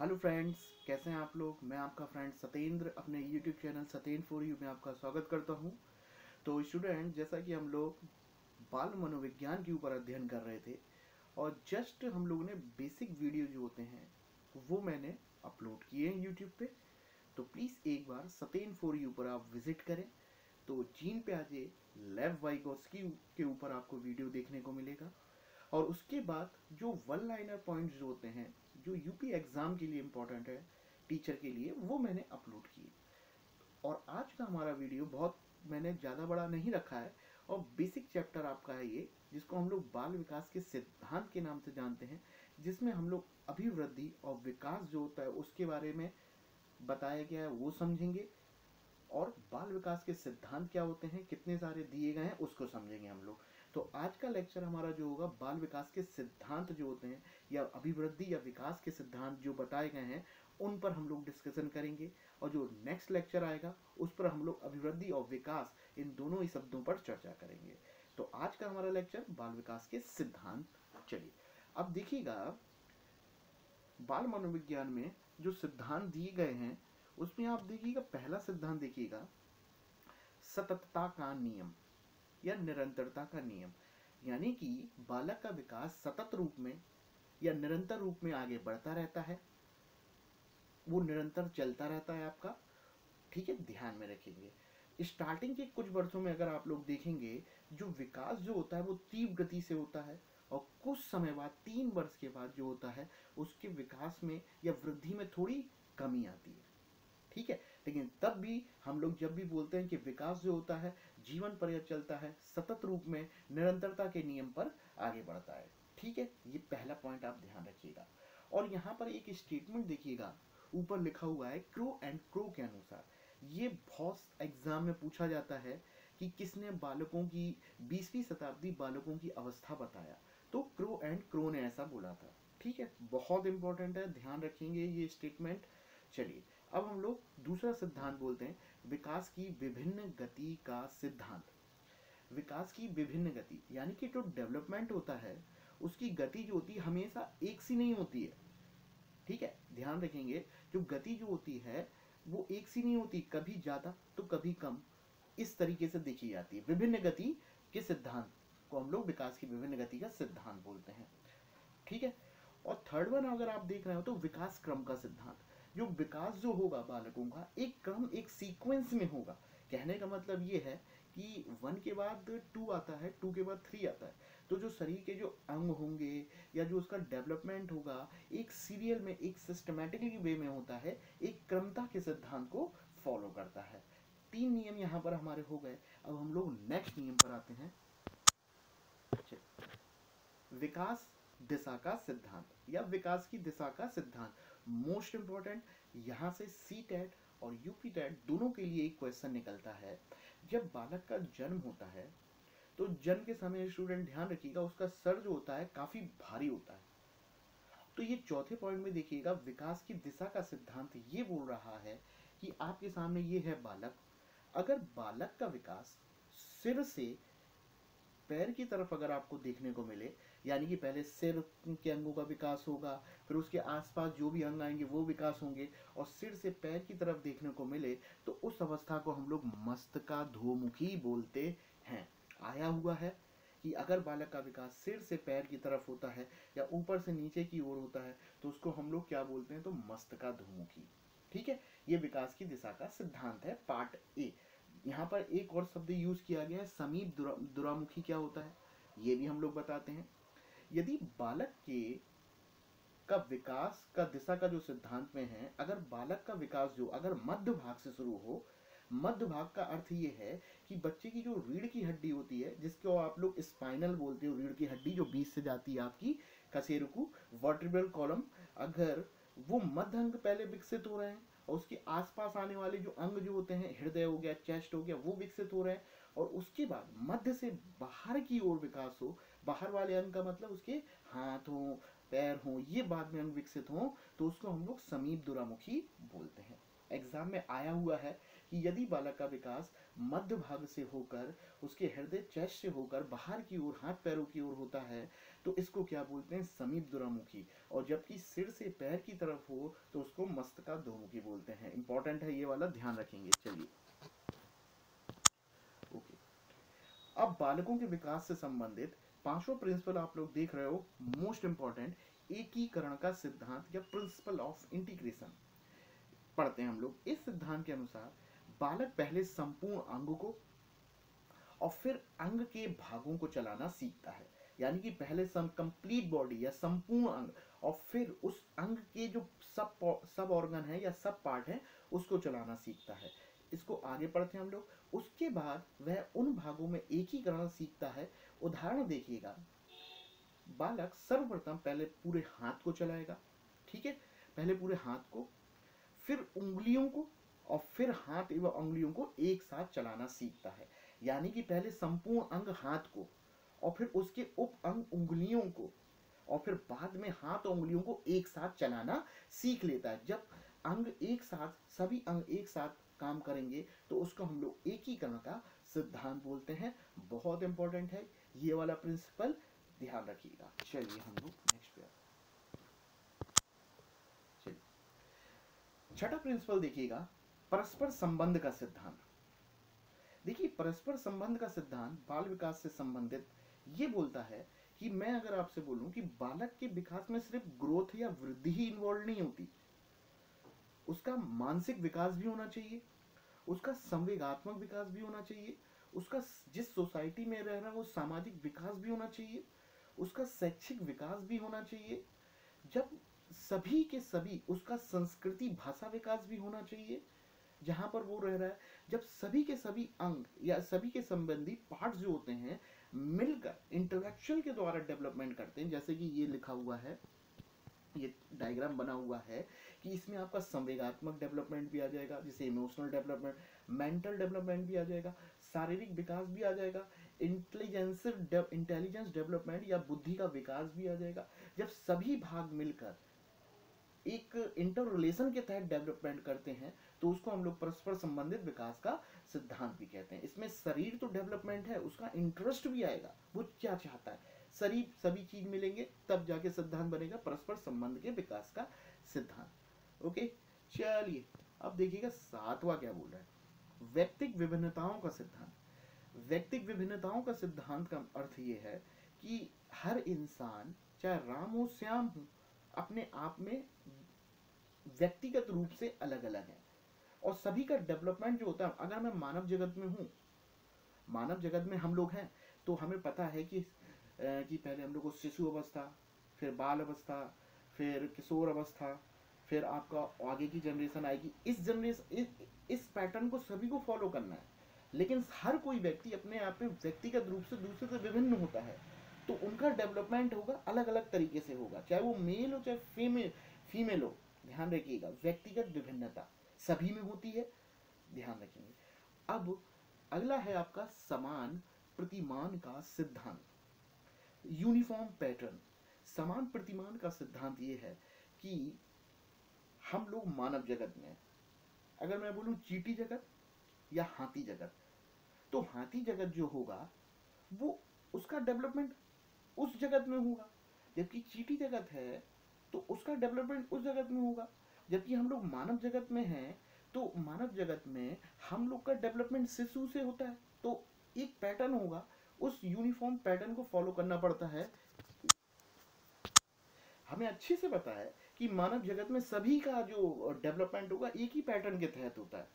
Hello friends, कैसे हैं आप लोग? मैं आपका फ्रेंड सत्येंद्र अपने YouTube channel Satyendra for you में आपका स्वागत करता हूँ। तो स्टूडेंट जैसा कि हम लोग बाल मनोविज्ञान के ऊपर अध्ययन कर रहे थे, और जस्ट हम लोगों ने बेसिक वीडियो जो होते हैं, वो मैंने अपलोड किए हैं यूट्यूब पर तो प्लीज़ एक बार सत्येंद्र फॉर यू पर आप विज़िट करें। तो चीन पे आज लैब वाइगोस्की के ऊपर आपको वीडियो देखने को मिलेगा। और उसके बाद जो वन लाइनर पॉइंट्स होते हैं, जो यूपी एग्ज़ाम के लिए इम्पोर्टेंट है टीचर के लिए, वो मैंने अपलोड किए। और आज का हमारा वीडियो बहुत मैंने ज़्यादा बड़ा नहीं रखा है और बेसिक चैप्टर आपका है ये, जिसको हम लोग बाल विकास के सिद्धांत के नाम से जानते हैं, जिसमें हम लोग अभिवृद्धि और विकास जो होता है, उसके बारे में बताया गया है, वो समझेंगे। और बाल विकास के सिद्धांत क्या होते हैं, कितने सारे दिए गए हैं, उसको समझेंगे हम लोग। तो आज का लेक्चर हमारा जो होगा, बाल विकास के सिद्धांत जो होते हैं, या अभिवृद्धि या विकास के सिद्धांत जो बताए गए हैं, उन पर हम लोग डिस्कशन करेंगे। और जो नेक्स्ट लेक्चर आएगा, उस पर हम लोग अभिवृद्धि और विकास, इन दोनों ही शब्दों पर चर्चा करेंगे। तो आज का हमारा लेक्चर बाल विकास के सिद्धांत। चलिए, अब देखिएगा, बाल मनोविज्ञान में जो सिद्धांत दिए गए हैं, उसमें आप देखिएगा, पहला सिद्धांत देखिएगा, सततता का नियम। या निरंतरता का नियम। यानी कि बालक का विकास सतत रूप में या निरंतर रूप में आगे बढ़ता रहता है। वो निरंतर चलता रहता है आपका। ठीक है, ध्यान में रखेंगे। स्टार्टिंग के कुछ वर्षों में अगर आप लोग देखेंगे, जो विकास जो होता है वो तीव्र गति से होता है और कुछ समय बाद, तीन वर्ष के बाद जो होता है, उसके विकास में या वृद्धि में थोड़ी कमी आती है। ठीक है? लेकिन तब भी हम लोग जब भी बोलते हैं कि विकास जो होता है, जीवन पर्यत चलता है, सतत रूप में निरंतरता के नियम पर आगे बढ़ता है। ठीक है? ये पहला पॉइंट आप ध्यान रखिएगा। और यहाँ पर एक स्टेटमेंट देखिएगा। ऊपर लिखा हुआ है क्रो एंड क्रो के अनुसार। ये बहुत एग्ज़ाम में पूछा जाता है कि किसने बालकों की, बीसवीं शताब्दी बालकों की अवस्था बताया। तो क्रो एंड क्रो ने ऐसा बोला था। ठीक है? बहुत इंपॉर्टेंट है, ध्यान रखेंगे ये स्टेटमेंट चलिए अब हम लोग दूसरा सिद्धांत बोलते हैं, विकास की विभिन्न गति का सिद्धांत। विकास की विभिन्न गति, यानी कि जो डेवलपमेंट होता है, उसकी गति जो होती है हमेशा एक सी नहीं होती है। ठीक है? ध्यान रखेंगे, जो गति जो होती है, वो एक सी नहीं होती, कभी ज़्यादा तो कभी कम। इस तरीके से देखी जाती है। विभिन्न गति के सिद्धांत को हम लोग विकास की विभिन्न गति का सिद्धांत बोलते हैं। ठीक है? और थर्ड वन अगर आप देख रहे हो तो विकास क्रम का सिद्धांत। जो विकास जो होगा बालकों का, एक क्रम, एक सीक्वेंस में होगा। कहने का मतलब ये है कि वन के बाद टू आता है टू के बाद थ्री आता है। तो जो शरीर के जो अंग होंगे या जो उसका डेवलपमेंट होगा, एक सीरियल में, एक सिस्टमेटिकली वे में होता है, एक क्रमता के सिद्धांत को फॉलो करता है। तीन नियम यहाँ पर हमारे हो गए। अब हम लोग नेक्स्ट नियम पर आते हैं। विकास दिशा का सिद्धांत या विकास की दिशा का सिद्धांत। मोस्ट इंपॉर्टेंट, यहाँ से सी टेट और यूपी टेट दोनों के लिए एक क्वेश्चन निकलता है। जब बालक का जन्म होता है तो जन्म के समय स्टूडेंट ध्यान रखिएगा, उसका सर जो होता है काफ़ी भारी होता है। तो ये चौथे पॉइंट में देखिएगा, विकास की दिशा का सिद्धांत ये बोल रहा है कि आपके सामने ये है बालक। अगर बालक का विकास सिर से पैर की तरफ़ अगर आपको देखने को मिले, यानी कि पहले सिर के अंगों का विकास होगा, फिर उसके आसपास जो भी अंग आएँगे वो विकास होंगे, और सिर से पैर की तरफ़ देखने को मिले तो उस अवस्था को हम लोग मस्तका धोमुखी बोलते हैं। आया हुआ है कि अगर बालक का विकास सिर से पैर की तरफ़ होता है या ऊपर से नीचे की ओर होता है तो उसको हम लोग क्या बोलते हैं? तो मस्तका धोमुखी ठीक है? ये विकास की दिशा का सिद्धांत है पार्ट ए। यहाँ पर एक और शब्द यूज़ किया गया है समीप दुरा, दुरामुखी क्या होता है? ये भी हम लोग बताते हैं। यदि बालक के का विकास का दिशा का जो सिद्धांत में है अगर बालक का विकास जो अगर मध्य भाग से शुरू हो मध्य भाग का अर्थ ये है कि बच्चे की जो रीढ़ की हड्डी होती है जिसको आप लोग स्पाइनल बोलते हो रीढ़ की हड्डी जो बीच से जाती है आपकी कसेरुकू वर्टिब्रल कॉलम अगर वो मध्य अंग पहले विकसित हो रहे हैं और उसके आसपास आने वाले जो अंग जो होते हैं, हृदय हो गया चेस्ट हो गया, वो विकसित हो रहे हैं और उसके बाद मध्य से बाहर की ओर विकास हो। बाहर वाले अंग का मतलब उसके हाथ हो पैर हो ये बाद में अंग विकसित हो तो उसको हम लोग समीप दुरामुखी बोलते हैं। एग्ज़ाम में आया हुआ है कि यदि बालक का विकास मध्य भाग से होकर, उसके हृदय चेस्ट से होकर, बाहर की ओर, हाथ पैरों की ओर होता है तो इसको क्या बोलते हैं? समीप दुरामुखी। और जबकि सिर से पैर की तरफ़ हो तो उसको मस्तका दोमुखी बोलते हैं। इंपॉर्टेंट है ये वाला, ध्यान रखेंगे। चलिए। ओके अब बालकों के विकास से संबंधित पांचवा प्रिंसिपल आप लोग देख रहे हो। मोस्ट इंपॉर्टेंट एकीकरण का सिद्धांत या प्रिंसिपल ऑफ़ इंटीग्रेशन पढ़ते हैं हम लोग। इस सिद्धांत के अनुसार बालक पहले संपूर्ण अंग को और फिर अंग के भागों को चलाना सीखता है। यानी कि पहले सम कंप्लीट बॉडी या संपूर्ण अंग और फिर उस अंग के जो सब सब ऑर्गन है या सब पार्ट है, उसको चलाना सीखता है। इसको आगे पढ़ते हैं हम लोग। उसके बाद वह उन भागों में एकीकरण सीखता है। उदाहरण देखिएगा। बालक सर्वप्रथम पहले पूरे हाथ को चलाएगा, ठीक है? पहले पूरे हाथ को, फिर उंगलियों को और फिर हाथ एवं उंगलियों को एक साथ चलाना सीखता है। यानी कि पहले संपूर्ण अंग हाथ को और फिर उसके उप अंग उंगलियों को और फिर बाद में हाथ और उंगलियों को एक साथ चलाना सीख लेता है। जब अंग एक साथ, सभी अंग एक साथ काम करेंगे तो उसको हम लोग एकीकरण का सिद्धांत बोलते हैं। बहुत इंपॉर्टेंट है। ये वाला प्रिंसिपल ध्यान रखिएगा। चलिए हम लोग नेक्स्ट पे छठा प्रिंसिपल देखिएगा। परस्पर संबंध का सिद्धांत। देखिए, परस्पर संबंध का सिद्धांत बाल विकास से संबंधित ये बोलता है कि मैं अगर आपसे बोलूँ कि बालक के विकास में सिर्फ़ ग्रोथ या वृद्धि ही इन्वॉल्व नहीं होती। उसका मानसिक विकास भी होना चाहिए, उसका संवेगात्मक विकास भी होना चाहिए, उसका जिस सोसाइटी में रह रहा वो सामाजिक विकास भी होना चाहिए, उसका शैक्षिक विकास भी होना चाहिए। जब सभी के सभी उसका संस्कृति भाषा विकास भी होना चाहिए जहाँ पर वो रह रहा है, जब सभी के सभी अंग या सभी के संबंधी पार्ट जो होते हैं, मिलकर इंटेलेक्चुअल के द्वारा डेवलपमेंट करते हैं, जैसे कि ये लिखा हुआ है, ये डायग्राम बना हुआ है, कि इसमें आपका संवेगात्मक डेवलपमेंट भी आ जाएगा, जैसे इमोशनल डेवलपमेंट मेंटल डेवलपमेंट भी आ जाएगा, शारीरिक विकास भी आ जाएगा इंटेलिजेंस इंटेलिजेंस डेवलपमेंट या बुद्धि का विकास भी आ जाएगा। जब सभी भाग मिलकर एक इंटर रिलेशन के तहत डेवलपमेंट करते हैं तो उसको हम लोग परस्पर संबंधित विकास का सिद्धांत भी कहते हैं। इसमें शरीर तो डेवलपमेंट है, उसका इंटरेस्ट भी आएगा, वो क्या चाहता है? शरीर, सभी चीज़ मिलेंगे, तब जाके सिद्धांत बनेगा, परस्पर संबंध के विकास का सिद्धांत। ओके चलिए, अब देखिएगा सातवां क्या बोल रहा है। व्यक्तिक विभिन्नताओं का सिद्धांत। व्यक्तिक विभिन्नताओं का सिद्धांत का अर्थ ये है कि हर इंसान, चाहे राम हो, श्याम हो अपने आप में व्यक्तिगत रूप से अलग अलग है। और सभी का डेवलपमेंट जो होता है अगर मैं मानव जगत में हूँ मानव जगत में हम लोग हैं तो हमें पता है कि कि पहले हम लोग को शिशु अवस्था फिर बाल अवस्था फिर किशोर अवस्था फिर आपका आगे की जनरेशन आएगी। इस जनरेशन इस, इस पैटर्न को सभी को फॉलो करना है। लेकिन हर कोई व्यक्ति अपने आप में व्यक्तिगत रूप से दूसरे से विभिन्न होता है। तो उनका डेवलपमेंट होगा अलग अलग तरीके से होगा। चाहे वो मेल हो, चाहे फीमेल फीमेल हो, ध्यान रखिएगा, व्यक्तिगत विभिन्नता सभी में होती है, ध्यान रखेंगे अब अगला है आपका समान प्रतिमान का सिद्धांत। Uniform pattern. समान प्रतिमान का सिद्धांत ये है कि हम लोग मानव जगत में अगर मैं बोलूँ चीटी जगत या हाथी जगत तो हाथी जगत जो होगा, वो उसका डेवलपमेंट उस जगत में होगा। जबकि चीटी जगत है तो उसका डेवलपमेंट उस जगत में होगा। जबकि हम लोग मानव जगत में हैं तो मानव जगत में हम लोग का डेवलपमेंट शिशु से होता है। तो एक पैटर्न होगा, उस यूनिफॉर्म पैटर्न को फॉलो करना पड़ता है। हमें अच्छे से पता है कि मानव जगत में सभी का जो डेवलपमेंट होगा, एक ही पैटर्न के तहत होता है।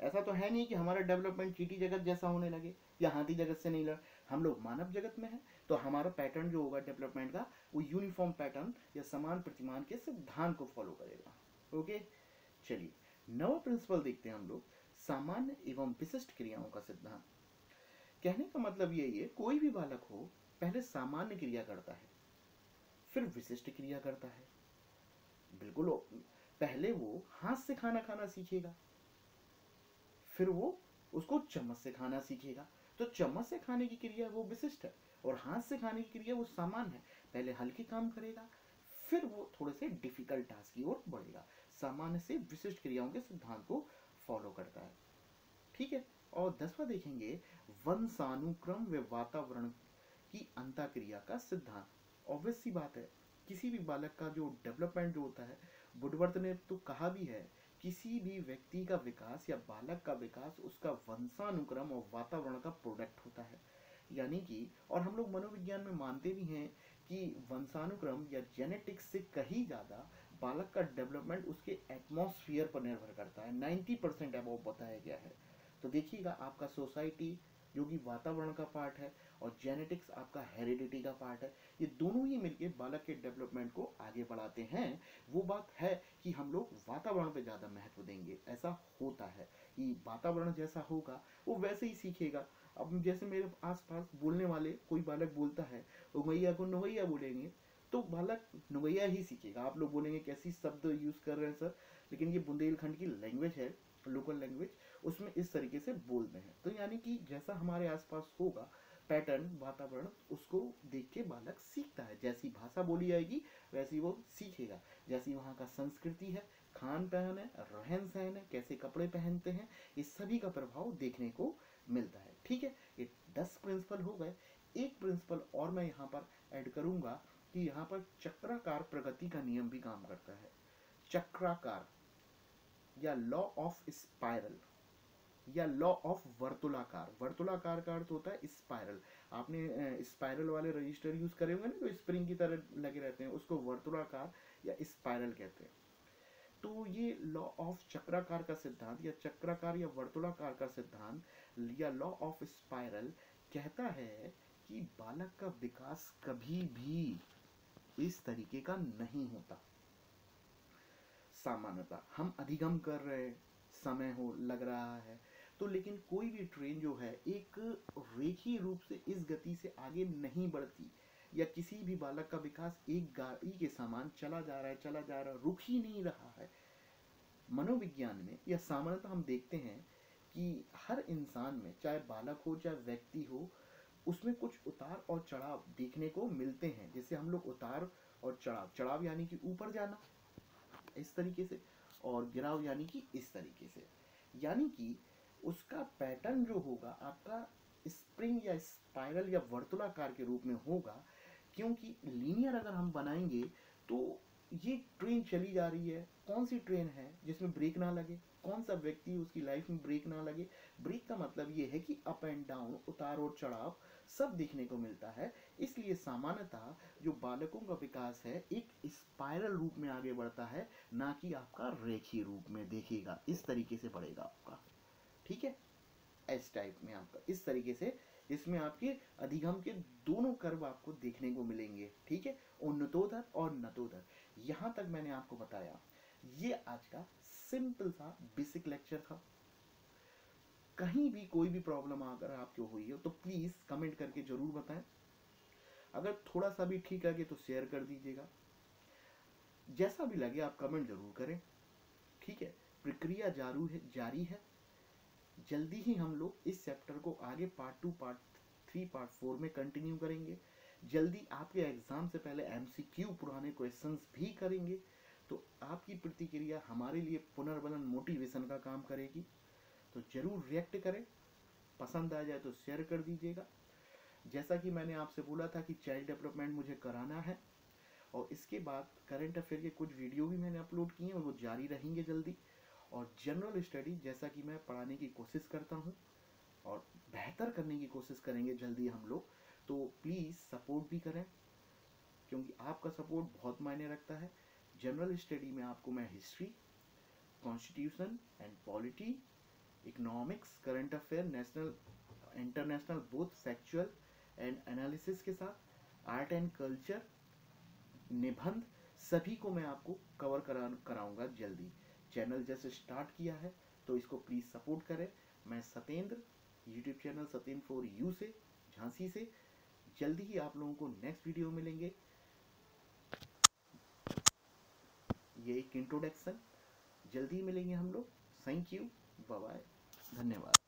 ऐसा तो है नहीं कि हमारा डेवलपमेंट चीटी जगत जैसा होने लगे, या हाथी जगत से नहीं लड़। हम लोग मानव जगत में हैं तो हमारा पैटर्न जो होगा डेवलपमेंट का, वो यूनिफॉर्म पैटर्न या समान प्रतिमान के सिद्धांत को फॉलो करेगा। ओके चलिए, नवा प्रिंसिपल देखते हैं हम लोग, सामान्य एवं विशिष्ट क्रियाओं का सिद्धांत। कहने का मतलब यही है कोई भी बालक हो, पहले सामान्य क्रिया करता है, फिर विशिष्ट क्रिया करता है। बिल्कुल पहले वो हाथ से खाना खाना सीखेगा। फिर वो उसको चम्मच से खाना सीखेगा। तो चम्मच से खाने की क्रिया वो विशिष्ट है और हाथ से खाने की क्रिया वो सामान्य है। पहले हल्के काम करेगा, फिर वो थोड़े से डिफ़िकल्ट टास्क की ओर बढ़ेगा। सामान्य से विशिष्ट क्रियाओं के सिद्धांत को फॉलो करता है। ठीक है? और दसवा देखेंगे वंशानुक्रम व वातावरण की अंताक्रिया का सिद्धांत। ऑब्वियस सी बात है, किसी भी बालक का जो डेवलपमेंट जो होता है बुडवर्थ ने तो कहा भी है किसी भी व्यक्ति का विकास या बालक का विकास, उसका वंशानुक्रम और वातावरण का प्रोडक्ट होता है। यानी कि, और हम लोग मनोविज्ञान में मानते भी हैं कि वंशानुक्रम या जेनेटिक्स से कहीं ज़्यादा बालक का डेवलपमेंट उसके एटमोसफियर पर निर्भर करता है। 90 परसेंट अबव बताया गया है। तो देखिएगा आपका सोसाइटी जो कि वातावरण का पार्ट है और जेनेटिक्स आपका हेरिडिटी का पार्ट है, ये दोनों ही मिलके बालक के डेवलपमेंट को आगे बढ़ाते हैं। वो बात है कि हम लोग वातावरण पे ज़्यादा महत्व देंगे। ऐसा होता है कि वातावरण जैसा होगा, वो वैसे ही सीखेगा। अब जैसे मेरे आसपास बोलने वाले कोई बालक बोलता है वो मैया को नोहैया बोलेंगे तो बालक नोहैया ही सीखेगा। आप लोग बोलेंगे, कैसी शब्द यूज़ कर रहे हैं सर लेकिन ये बुंदेलखंड की लैंग्वेज है लोकल लैंग्वेज उसमें इस तरीके से बोलते हैं। तो यानी कि जैसा हमारे आसपास होगा पैटर्न वातावरण, उसको देख के बालक सीखता है। जैसी भाषा बोली जाएगी, वैसी वो सीखेगा। जैसी वहाँ का संस्कृति है, खान पहन है, रहन सहन है, कैसे कपड़े पहनते हैं इस सभी का प्रभाव देखने को मिलता है। ठीक है? ये दस प्रिंसिपल हो गए। एक प्रिंसिपल और मैं यहाँ पर ऐड करूँगा कि यहाँ पर चक्राकार प्रगति का नियम भी काम करता है। चक्राकार या लॉ ऑफ़ स्पाइरल या लॉ ऑफ़ वर्तुलाकार। वर्तुलाकार का अर्थ होता है स्पायरल आपने स्पाइरल वाले रजिस्टर यूज़ करे होंगे ना, जो स्प्रिंग की तरह लगे रहते हैं, उसको वर्तुलाकार या स्पाइरल कहते हैं। तो ये लॉ ऑफ़ चक्राकार का सिद्धांत या चक्राकार या वर्तुलाकार का सिद्धांत या लॉ ऑफ़ स्पायरल कहता है कि बालक का विकास कभी भी इस तरीके का नहीं होता। सामान्यता हम अधिगम कर रहे समय हो, लग रहा है तो लेकिन कोई भी ट्रेन जो है, एक रेखी रूप से इस गति से आगे नहीं बढ़ती। या किसी भी बालक का विकास एक गाड़ी के समान चला जा रहा है, चला जा रहा है रुक ही नहीं रहा है। मनोविज्ञान में या सामान्यतः हम देखते हैं कि हर इंसान में, चाहे बालक हो, चाहे व्यक्ति हो, उसमें कुछ उतार और चढ़ाव देखने को मिलते हैं। जैसे हम लोग उतार और चढ़ाव चढ़ाव यानी कि ऊपर जाना, इस तरीके से, और गिराव यानी कि इस तरीके से। यानी कि उसका पैटर्न जो होगा, आपका स्प्रिंग या स्पाइरल या वर्तुलाकार के रूप में होगा, क्योंकि लीनियर अगर हम बनाएँगे तो ये ट्रेन चली जा रही है। कौन सी ट्रेन है जिसमें ब्रेक ना लगे? कौन सा व्यक्ति उसकी लाइफ में ब्रेक ना लगे? ब्रेक का मतलब ये है कि अप एंड डाउन उतार और चढ़ाव सब देखने को मिलता है। इसलिए सामान्यतः जो बालकों का विकास है, एक स्पाइरल रूप में आगे बढ़ता है, ना कि आपका रेखीय रूप में देखिएगा इस तरीके से बढ़ेगा आपका। ठीक है? एस टाइप में आपका। इस तरीके से इसमें आपके अधिगम के दोनों कर्व आपको देखने को मिलेंगे, ठीक है? उन्नतोदर और नतोदर यहाँ तक मैंने आपको बताया, ये आज का सिंपल सा बेसिक लेक्चर था। कहीं भी कोई भी प्रॉब्लम अगर आपको हुई हो तो प्लीज़ कमेंट करके ज़रूर बताएँ। अगर थोड़ा सा भी ठीक लगे तो शेयर कर दीजिएगा। जैसा भी लगे, आप कमेंट ज़रूर करें। ठीक है? प्रक्रिया जारू है, जारी है। जल्दी ही हम लोग इस चैप्टर को आगे part two part three part four में कंटिन्यू करेंगे। जल्दी आपके एग्ज़ाम से पहले एमसीक्यू पुराने क्वेश्चंस भी करेंगे। तो आपकी प्रतिक्रिया हमारे लिए पुनर्बलन मोटिवेशन का काम करेगी। तो ज़रूर रिएक्ट करें। पसंद आ जाए तो शेयर कर दीजिएगा। जैसा कि मैंने आपसे बोला था कि चाइल्ड डेवलपमेंट मुझे कराना है। और इसके बाद करंट अफेयर के कुछ वीडियो भी मैंने अपलोड किए हैं वो जारी रहेंगे जल्दी। और जनरल स्टडी जैसा कि मैं पढ़ाने की कोशिश करता हूँ और बेहतर करने की कोशिश करेंगे जल्दी हम लोग तो प्लीज़ सपोर्ट भी करें, क्योंकि आपका सपोर्ट बहुत मायने रखता है। जनरल स्टडी में आपको मैं history constitution and polity economics current affair national international both factual and analysis के साथ आर्ट एंड कल्चर निबंध, सभी को मैं आपको कवर करा, कराऊँगा जल्दी। चैनल जैसे स्टार्ट किया है तो इसको प्लीज़ सपोर्ट करें। मैं Satyendra YouTube channel Satyendra for you से, झांसी से। जल्दी ही आप लोगों को नेक्स्ट वीडियो मिलेंगे। ये एक इंट्रोडक्शन जल्दी मिलेंगे हम लोग। थैंक यू बाय धन्यवाद।